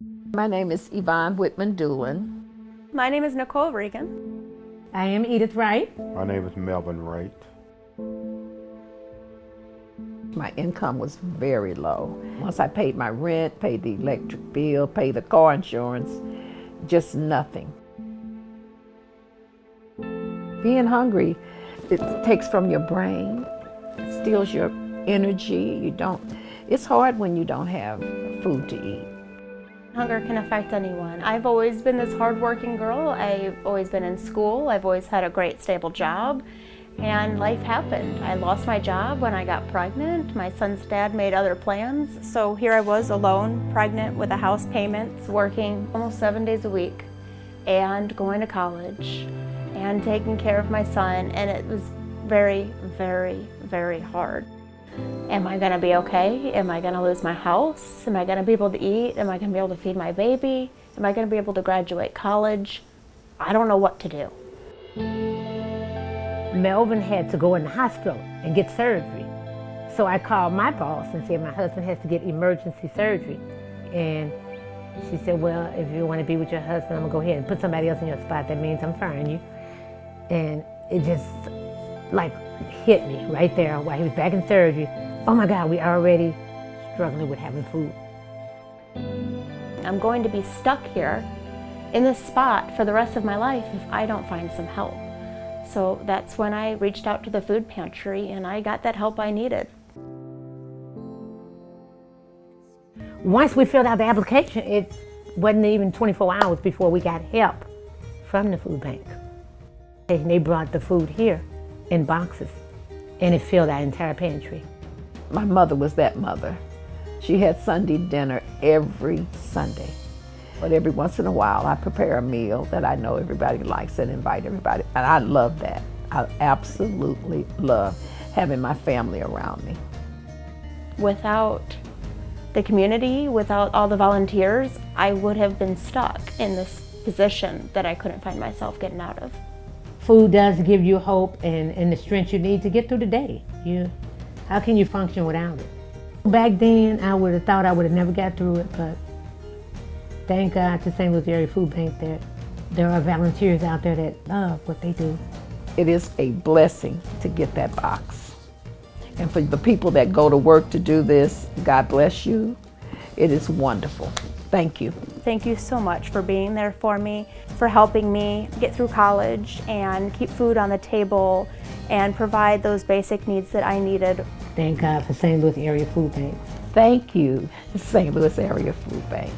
My name is Yvonne Whitman Doolin. My name is Nicole Regan. I am Edith Wright. My name is Melvin Wright. My income was very low. Once I paid my rent, paid the electric bill, paid the car insurance, just nothing. Being hungry, it takes from your brain, steals your energy. You don't, it's hard when you don't have food to eat. Hunger can affect anyone. I've always been this hardworking girl. I've always been in school. I've always had a great stable job. And life happened. I lost my job when I got pregnant. My son's dad made other plans. So here I was alone, pregnant with a house payments, working almost seven days a week and going to college and taking care of my son. And it was very, very, very hard. Am I gonna be okay? Am I gonna lose my house? Am I gonna be able to eat? Am I gonna be able to feed my baby? Am I gonna be able to graduate college? I don't know what to do. Melvin had to go in the hospital and get surgery. So I called my boss and said, my husband has to get emergency surgery. And she said, well, if you want to be with your husband, I'm going to go ahead and put somebody else in your spot. That means I'm firing you. And it just like hit me right there while he was back in surgery. Oh my God, we already struggling with having food. I'm going to be stuck here in this spot for the rest of my life if I don't find some help. So that's when I reached out to the food pantry and I got that help I needed. Once we filled out the application, it wasn't even 24 hours before we got help from the food bank. And they brought the food here in boxes and it filled our entire pantry. My mother was that mother. She had Sunday dinner every Sunday. But every once in a while, I prepare a meal that I know everybody likes and invite everybody. And I love that. I absolutely love having my family around me. Without the community, without all the volunteers, I would have been stuck in this position that I couldn't find myself getting out of. Food does give you hope and, and the strength you need to get through the day. You, how can you function without it? Back then, I would have thought I would have never got through it, but thank God to St. Louis Area Food Bank that there are volunteers out there that love what they do. It is a blessing to get that box. And for the people that go to work to do this, God bless you. It is wonderful. Thank you. Thank you so much for being there for me, for helping me get through college and keep food on the table and provide those basic needs that I needed. Thank God for St. Louis Area Food Bank. Thank you, St. Louis Area Food Bank.